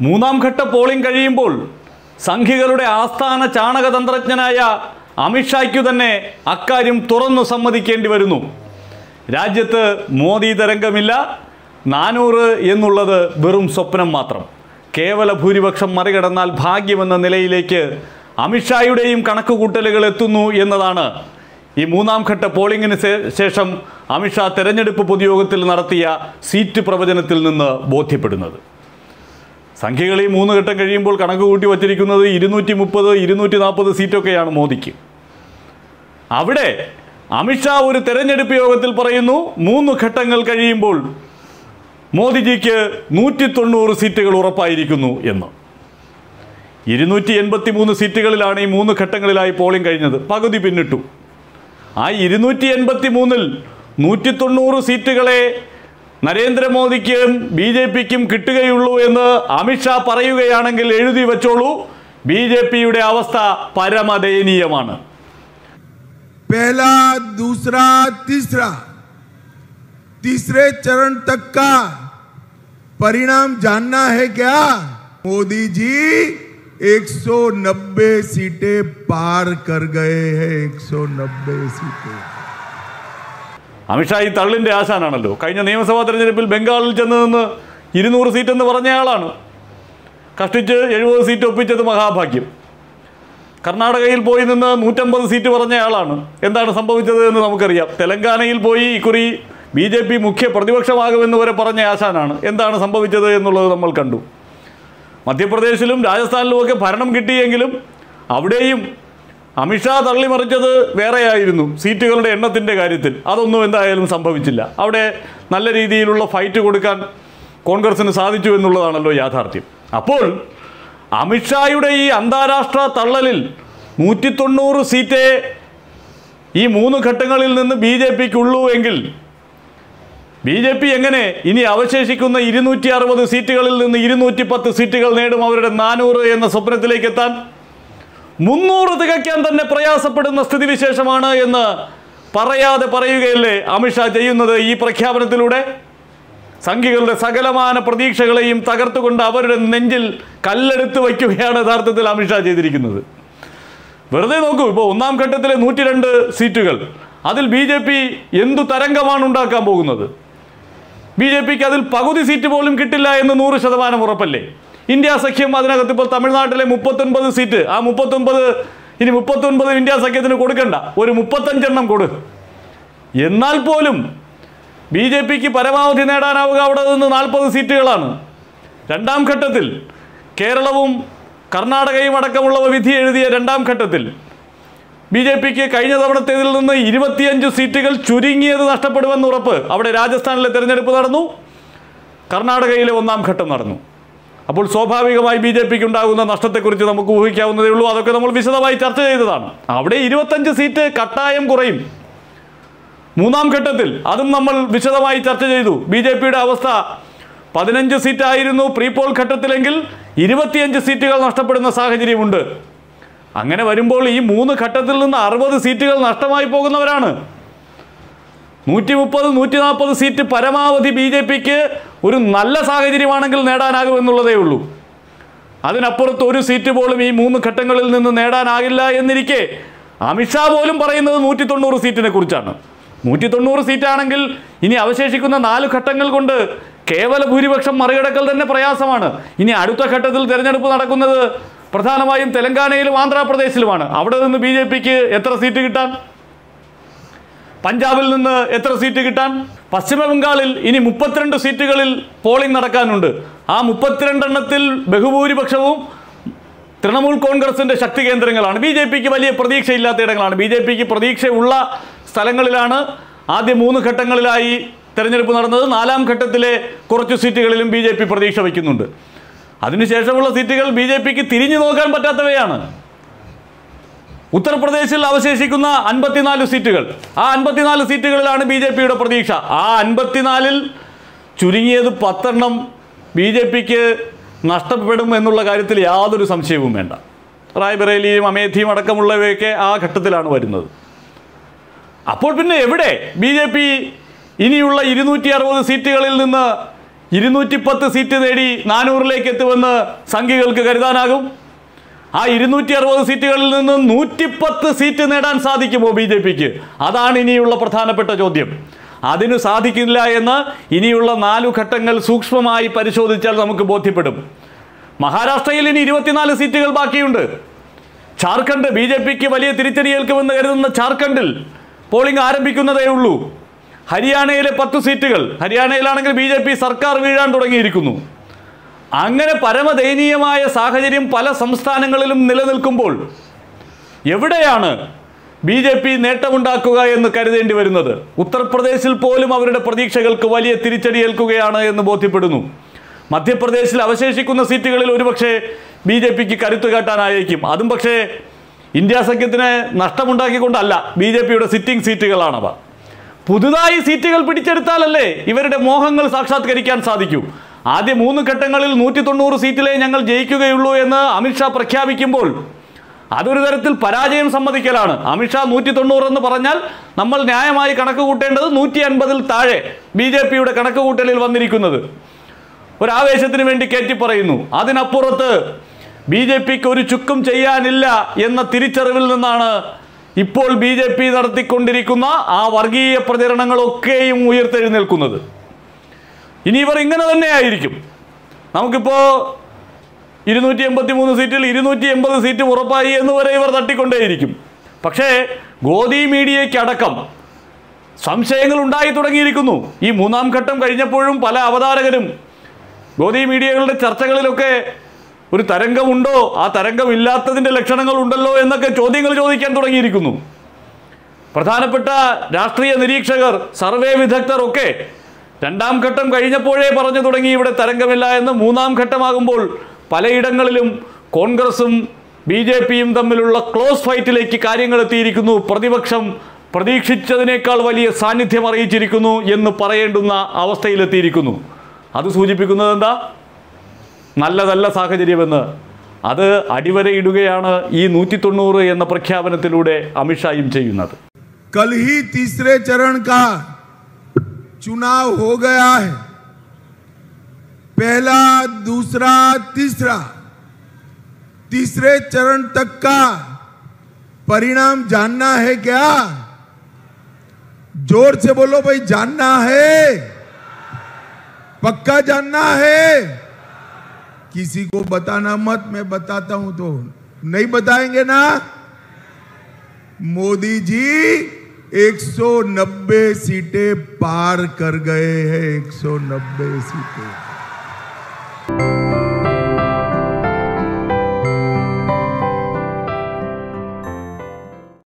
മൂന്നാം ഘട്ട പോളിംഗ് കഴിയുമ്പോൾ സംഘികളുടെ ആസ്ഥാന ചാണകതന്ത്രജ്ഞനായ അമിത്ഷായ്ക്കു തന്നെ അക്കാര്യം തുറന്നു സമ്മതിക്കേണ്ടി വരുന്നു. രാജ്യത്ത് മോദി തരംഗമില്ല നാനൂറ് എന്നുള്ളത് വെറും സ്വപ്നം മാത്രം. കേവല ഭൂരിപക്ഷം മറികടന്നാൽ ഭാഗ്യമെന്ന നിലയിലേക്ക് അമിത്ഷായുടെയും കണക്കുകൂട്ടലുകൾ എത്തുന്നു എന്നതാണ്. ഈ മൂന്നാം ഘട്ട പോളിംഗിന് ശേഷം അമിത്ഷാ തെരഞ്ഞെടുപ്പ് പൊതുയോഗത്തിൽ നടത്തിയ സീറ്റ് പ്രവചനത്തിൽ നിന്ന് ബോധ്യപ്പെടുന്നത്. സംഖ്യകൾ ഈ മൂന്ന് ഘട്ടം കഴിയുമ്പോൾ കണക്ക് കൂട്ടി വച്ചിരിക്കുന്നത് ഇരുന്നൂറ്റി മുപ്പത് ഇരുന്നൂറ്റി നാൽപ്പത് സീറ്റൊക്കെയാണ് മോദിക്ക്. അവിടെ അമിത്ഷാ ഒരു തെരഞ്ഞെടുപ്പ് യോഗത്തിൽ പറയുന്നു മൂന്ന് ഘട്ടങ്ങൾ കഴിയുമ്പോൾ മോദിജിക്ക് നൂറ്റി തൊണ്ണൂറ് സീറ്റുകൾ ഉറപ്പായിരിക്കുന്നു എന്ന്. ഇരുന്നൂറ്റി എൺപത്തി മൂന്ന് സീറ്റുകളിലാണ് ഈ മൂന്ന് ഘട്ടങ്ങളിലായി പോളിംഗ് കഴിഞ്ഞത്. പകുതി പിന്നിട്ടു. ആ ഇരുന്നൂറ്റി എൺപത്തി മൂന്നിൽ നൂറ്റി തൊണ്ണൂറ് സീറ്റുകളെ നരേന്ദ്രമോദിക്കും ബി ജെ പിക്കും കിട്ടുകയുള്ളൂ എന്ന് അമിത്ഷാ പറയുകയാണെങ്കിൽ എഴുതി വച്ചോളൂ ബി ജെ പിയുടെ അവസ്ഥ പരമദയനീയമാണ് पहला दूसरा तीसरा तीसरे चरण तक का परिणाम जानना है क्या मोदी जी 190 सीटें पार कर गए हैं 190 सीटें അമിത്ഷാ ഈ തള്ളിന്റെ ആശാനാണല്ലോ. കഴിഞ്ഞ നിയമസഭാ തെരഞ്ഞെടുപ്പിൽ ബംഗാളിൽ ചെന്ന് നിന്ന് ഇരുന്നൂറ് സീറ്റ് എന്ന് പറഞ്ഞയാളാണ്. കഷ്ടിച്ച് എഴുപത് സീറ്റ് ഒപ്പിച്ചത് മഹാഭാഗ്യം. കർണാടകയിൽ പോയി നിന്ന് നൂറ്റമ്പത് സീറ്റ് പറഞ്ഞയാളാണ്. എന്താണ് സംഭവിച്ചത് എന്ന് നമുക്കറിയാം. തെലങ്കാനയിൽ പോയി ഇക്കുറി ബി ജെ പി മുഖ്യ പ്രതിപക്ഷമാകുമെന്ന് വരെ പറഞ്ഞ ആശാനാണ്. എന്താണ് സംഭവിച്ചത് എന്നുള്ളത് നമ്മൾ കണ്ടു. മധ്യപ്രദേശിലും രാജസ്ഥാനിലുമൊക്കെ ഭരണം കിട്ടിയെങ്കിലും അവിടെയും അമിത്ഷാ തള്ളിമറിച്ചത് വേറെയായിരുന്നു. സീറ്റുകളുടെ എണ്ണത്തിന്റെ കാര്യത്തിൽ. അതൊന്നും എന്തായാലും സംഭവിച്ചില്ല. അവിടെ നല്ല രീതിയിലുള്ള ഫൈറ്റ് കൊടുക്കാൻ കോൺഗ്രസിന് സാധിച്ചു എന്നുള്ളതാണല്ലോ യാഥാർത്ഥ്യം. അപ്പോൾ അമിത്ഷായുടെ ഈ അന്താരാഷ്ട്ര തള്ളലിൽ നൂറ്റി തൊണ്ണൂറ് സീറ്റേ ഈ മൂന്ന് ഘട്ടങ്ങളിൽ നിന്ന് ബി ജെ പിക്കുള്ളൂ എങ്കിൽ ബി ജെ പി എങ്ങനെ ഇനി അവശേഷിക്കുന്ന ഇരുന്നൂറ്റി അറുപത് സീറ്റുകളിൽ നിന്ന് ഇരുന്നൂറ്റി പത്ത് സീറ്റുകൾ നേടും അവരുടെ നാനൂറ് എന്ന സ്വപ്നത്തിലേക്ക് എത്താൻ? മുന്നൂറ് തികയ്ക്കാൻ തന്നെ പ്രയാസപ്പെടുന്ന സ്ഥിതിവിശേഷമാണ് എന്ന് പറയാതെ പറയുകയല്ലേ അമിത്ഷാ ചെയ്യുന്നത് ഈ പ്രഖ്യാപനത്തിലൂടെ? സംഘികളുടെ സകലമാന പ്രതീക്ഷകളെയും തകർത്തുകൊണ്ട് അവരുടെ നെഞ്ചിൽ കല്ലെടുത്ത് വയ്ക്കുകയാണ് യഥാർത്ഥത്തിൽ അമിത്ഷാ ചെയ്തിരിക്കുന്നത്. വെറുതെ നോക്കൂ ഇപ്പോൾ ഒന്നാം ഘട്ടത്തിലെ നൂറ്റി രണ്ട് സീറ്റുകൾ. അതിൽ ബി ജെ പി എന്തു തരംഗമാണ് ഉണ്ടാക്കാൻ പോകുന്നത്? ബി ജെ പിക്ക് അതിൽ പകുതി സീറ്റ് പോലും കിട്ടില്ല എന്ന് നൂറ് ശതമാനം ഉറപ്പല്ലേ? ഇന്ത്യ സഖ്യം അതിനകത്ത് ഇപ്പോൾ തമിഴ്നാട്ടിലെ മുപ്പത്തൊൻപത് സീറ്റ്. ആ മുപ്പത്തൊൻപത് ഇനി മുപ്പത്തൊൻപത് ഇന്ത്യ സഖ്യത്തിന് കൊടുക്കണ്ട. ഒരു മുപ്പത്തഞ്ചെണ്ണം കൊടു. എന്നാൽ പോലും ബി ജെ പിക്ക് പരമാവധി നേടാനാവുക അവിടെ നിന്ന് നാൽപ്പത് സീറ്റുകളാണ്. രണ്ടാം ഘട്ടത്തിൽ കേരളവും കർണാടകയും അടക്കമുള്ളവ വിധി എഴുതിയ രണ്ടാം ഘട്ടത്തിൽ ബി ജെ പിക്ക് കഴിഞ്ഞ തവണത്തേതിൽ നിന്ന് ഇരുപത്തിയഞ്ച് സീറ്റുകൾ ചുരുങ്ങിയത് നഷ്ടപ്പെടുമെന്ന് ഉറപ്പ് അവിടെ രാജസ്ഥാനിലെ തെരഞ്ഞെടുപ്പ് നടന്നു. കർണാടകയിലെ ഒന്നാം ഘട്ടം നടന്നു. അപ്പോൾ സ്വാഭാവികമായി ബി ജെ പിക്ക് ഉണ്ടാകുന്ന നഷ്ടത്തെക്കുറിച്ച് നമുക്ക് ഊഹിക്കാവുന്നതേ ഉള്ളൂ. അതൊക്കെ നമ്മൾ വിശദമായി ചർച്ച ചെയ്തതാണ്. അവിടെ ഇരുപത്തഞ്ച് സീറ്റ് കട്ടായം കുറയും. മൂന്നാം ഘട്ടത്തിൽ അതും നമ്മൾ വിശദമായി ചർച്ച ചെയ്തു. ബി ജെ പിയുടെ അവസ്ഥ പതിനഞ്ച് സീറ്റായിരുന്നു പ്രീ പോൾ ഘട്ടത്തിലെങ്കിൽ ഇരുപത്തിയഞ്ച് സീറ്റുകൾ നഷ്ടപ്പെടുന്ന സാഹചര്യമുണ്ട്. അങ്ങനെ വരുമ്പോൾ ഈ മൂന്ന് ഘട്ടത്തിൽ നിന്ന് അറുപത് സീറ്റുകൾ നഷ്ടമായി പോകുന്നവരാണ്. നൂറ്റി മുപ്പത് നൂറ്റി നാൽപ്പത് സീറ്റ് പരമാവധി ബി ജെ പിക്ക് ഒരു നല്ല സാഹചര്യമാണെങ്കിൽ നേടാനാകുമെന്നുള്ളതേ ഉള്ളൂ. അതിനപ്പുറത്ത് ഒരു സീറ്റ് പോലും ഈ മൂന്ന് ഘട്ടങ്ങളിൽ നിന്ന് നേടാനാകില്ല എന്നിരിക്കെ അമിത്ഷാ പോലും പറയുന്നത് നൂറ്റി തൊണ്ണൂറ് സീറ്റിനെ കുറിച്ചാണ്. നൂറ്റി തൊണ്ണൂറ് സീറ്റാണെങ്കിൽ ഇനി അവശേഷിക്കുന്ന നാല് ഘട്ടങ്ങൾ കൊണ്ട് കേവല ഭൂരിപക്ഷം മറികടക്കൽ തന്നെ പ്രയാസമാണ്. ഇനി അടുത്ത ഘട്ടത്തിൽ തിരഞ്ഞെടുപ്പ് നടക്കുന്നത് പ്രധാനമായും തെലങ്കാനയിലും ആന്ധ്രാപ്രദേശിലുമാണ്. അവിടെ നിന്ന് ബി എത്ര സീറ്റ് കിട്ടാൻ? പഞ്ചാബിൽ നിന്ന് എത്ര സീറ്റ് കിട്ടാൻ? പശ്ചിമ ബംഗാളിൽ ഇനി മുപ്പത്തിരണ്ട് സീറ്റുകളിൽ പോളിംഗ് നടക്കാനുണ്ട്. ആ മുപ്പത്തിരണ്ടെണ്ണത്തിൽ ബഹുഭൂരിപക്ഷവും തൃണമൂൽ കോൺഗ്രസിന്റെ ശക്തി കേന്ദ്രങ്ങളാണ്. ബി ജെ പിക്ക് വലിയ പ്രതീക്ഷയില്ലാത്ത ഇടങ്ങളാണ്. ബി ജെ പിക്ക് പ്രതീക്ഷയുള്ള സ്ഥലങ്ങളിലാണ് ആദ്യ മൂന്ന് ഘട്ടങ്ങളിലായി തെരഞ്ഞെടുപ്പ് നടന്നത്. നാലാം ഘട്ടത്തിലെ കുറച്ച് സീറ്റുകളിലും ബി ജെ പി പ്രതീക്ഷ വയ്ക്കുന്നുണ്ട്. അതിനുശേഷമുള്ള സീറ്റുകൾ ബി ജെ പിക്ക് തിരിഞ്ഞു നോക്കാൻ പറ്റാത്തവയാണ്. ഉത്തർപ്രദേശിൽ അവശേഷിക്കുന്ന അൻപത്തിനാല് സീറ്റുകൾ. ആ അൻപത്തിനാല് സീറ്റുകളിലാണ് ബി ജെ പിയുടെ പ്രതീക്ഷ. ആ അൻപത്തിനാലിൽ ചുരുങ്ങിയത് പത്തെണ്ണം ബി ജെ പിക്ക് നഷ്ടപ്പെടും എന്നുള്ള കാര്യത്തിൽ യാതൊരു സംശയവും വേണ്ട. റായ്ബറേലിയും അമേധിയും അടക്കമുള്ളവയൊക്കെ ആ ഘട്ടത്തിലാണ് വരുന്നത്. അപ്പോൾ പിന്നെ എവിടെ? ബി ജെ പി ഇനിയുള്ള ഇരുന്നൂറ്റി അറുപത് സീറ്റുകളിൽ നിന്ന് ഇരുന്നൂറ്റി പത്ത് സീറ്റ് നേടി നാനൂറിലേക്ക് എത്തുമെന്ന് സംഖ്യകൾക്ക് കരുതാനാകും? ആ ഇരുന്നൂറ്റി അറുപത് സീറ്റുകളിൽ നിന്ന് നൂറ്റിപ്പത്ത് സീറ്റ് നേടാൻ സാധിക്കുമോ ബി ജെ പിക്ക്? അതാണ് ഇനിയുള്ള പ്രധാനപ്പെട്ട ചോദ്യം. അതിനു സാധിക്കില്ല എന്ന് ഇനിയുള്ള നാലു ഘട്ടങ്ങൾ സൂക്ഷ്മമായി പരിശോധിച്ചാൽ നമുക്ക് ബോധ്യപ്പെടും. മഹാരാഷ്ട്രയിൽ ഇനി ഇരുപത്തിനാല് സീറ്റുകൾ ബാക്കിയുണ്ട്. ജാർഖണ്ഡ് ബി ജെ പിക്ക് വലിയ തിരിച്ചടിയേൽക്കുമെന്ന് കരുതുന്ന ജാർഖണ്ഡിൽ പോളിംഗ് ആരംഭിക്കുന്നതേ ഉള്ളൂ. ഹരിയാനയിലെ പത്ത് സീറ്റുകൾ. ഹരിയാനയിലാണെങ്കിൽ ബി സർക്കാർ വീഴാൻ തുടങ്ങിയിരിക്കുന്നു. അങ്ങനെ പരമദയനീയമായ സാഹചര്യം പല സംസ്ഥാനങ്ങളിലും നിലനിൽക്കുമ്പോൾ എവിടെയാണ് ബി ജെ പി നേട്ടമുണ്ടാക്കുക എന്ന് കരുതേണ്ടി വരുന്നത്? ഉത്തർപ്രദേശിൽ പോലും അവരുടെ പ്രതീക്ഷകൾക്ക് വലിയ തിരിച്ചടിയേൽക്കുകയാണ് എന്ന് ബോധ്യപ്പെടുന്നു. മധ്യപ്രദേശിൽ അവശേഷിക്കുന്ന സീറ്റുകളിൽ ഒരുപക്ഷെ ബി ജെ പിക്ക് കരുത്തു കാട്ടാനായേക്കും. അതും പക്ഷേ ഇന്ത്യ സഖ്യത്തിന് നഷ്ടമുണ്ടാക്കിക്കൊണ്ടല്ല ബി ജെ പിയുടെ സിറ്റിംഗ് സീറ്റുകളാണവ. പുതുതായി സീറ്റുകൾ പിടിച്ചെടുത്താലല്ലേ ഇവരുടെ മോഹങ്ങൾ സാക്ഷാത്കരിക്കാൻ സാധിക്കൂ. ആദ്യ മൂന്ന് ഘട്ടങ്ങളിൽ നൂറ്റി തൊണ്ണൂറ് സീറ്റിലേ ഞങ്ങൾ ജയിക്കുകയുള്ളൂ എന്ന് അമിത്ഷാ പ്രഖ്യാപിക്കുമ്പോൾ അതൊരു തരത്തിൽ പരാജയം സമ്മതിക്കലാണ്. അമിത്ഷാ നൂറ്റി എന്ന് പറഞ്ഞാൽ നമ്മൾ ന്യായമായി കണക്ക് കൂട്ടേണ്ടത് നൂറ്റി അൻപതിൽ താഴെ ബി ജെ പിയുടെ കണക്ക് കൂട്ടലിൽ വന്നിരിക്കുന്നത്. ഒരാവേശത്തിന് വേണ്ടി കയറ്റി പറയുന്നു. അതിനപ്പുറത്ത് ബി ജെ പിക്ക് ഒരു ചുക്കും ചെയ്യാനില്ല എന്ന തിരിച്ചറിവിൽ നിന്നാണ് ഇപ്പോൾ ബി ജെ പി നടത്തിക്കൊണ്ടിരിക്കുന്ന ആ വർഗീയ പ്രചരണങ്ങളൊക്കെയും ഉയർത്തെഴുന്നേൽക്കുന്നത്. ഇനി ഇവർ ഇങ്ങനെ തന്നെ ആയിരിക്കും നമുക്കിപ്പോൾ ഇരുന്നൂറ്റി എൺപത്തി മൂന്ന് സീറ്റിൽ ഇരുന്നൂറ്റി എൺപത് സീറ്റ് ഉറപ്പായി എന്ന് വരെ ഇവർ തട്ടിക്കൊണ്ടേയിരിക്കും. പക്ഷേ ഗോദി മീഡിയയ്ക്കടക്കം സംശയങ്ങൾ ഉണ്ടായി തുടങ്ങിയിരിക്കുന്നു. ഈ മൂന്നാം ഘട്ടം കഴിഞ്ഞപ്പോഴും പല അവതാരകരും ഗോദി മീഡിയകളുടെ ചർച്ചകളിലൊക്കെ ഒരു തരംഗമുണ്ടോ? ആ തരംഗം ഇല്ലാത്തതിന്റെ ലക്ഷണങ്ങൾ ഉണ്ടല്ലോ എന്നൊക്കെ ചോദ്യങ്ങൾ ചോദിക്കാൻ തുടങ്ങിയിരിക്കുന്നു. പ്രധാനപ്പെട്ട രാഷ്ട്രീയ നിരീക്ഷകർ സർവേ വിദഗ്ധർ ഒക്കെ രണ്ടാം ഘട്ടം കഴിഞ്ഞപ്പോഴേ പറഞ്ഞു തുടങ്ങി ഇവിടെ തരംഗമില്ല എന്ന്. മൂന്നാം ഘട്ടമാകുമ്പോൾ പലയിടങ്ങളിലും കോൺഗ്രസും ബി ജെ പിയും തമ്മിലുള്ള ക്ലോസ് ഫൈറ്റിലേക്ക് കാര്യങ്ങൾ എത്തിയിരിക്കുന്നു. പ്രതിപക്ഷം പ്രതീക്ഷിച്ചതിനേക്കാൾ വലിയ സാന്നിധ്യം അറിയിച്ചിരിക്കുന്നു എന്ന് പറയേണ്ടുന്ന അവസ്ഥയിലെത്തിയിരിക്കുന്നു അത് സൂചിപ്പിക്കുന്നത് എന്താ? നല്ലതല്ല സാഹചര്യമെന്ന്. അത് അടിവരയിടുകയാണ് ഈ നൂറ്റി തൊണ്ണൂറ് എന്ന പ്രഖ്യാപനത്തിലൂടെ അമിത്ഷായും ചെയ്യുന്നത്. കൽഹി തീസ്രേ ചരൺ കാ चुनाव हो गया है। पहला, दूसरा, तीसरा, तीसरे चरण तक का परिणाम जानना है क्या? ज़ोर से बोलो भाई, जानना है। पक्का जानना है। किसी को बताना मत, मैं बताता हूँ तो नहीं बताएँगे ना? मोदी जी 190 सीटें पार कर गए हैं 190 सीटें।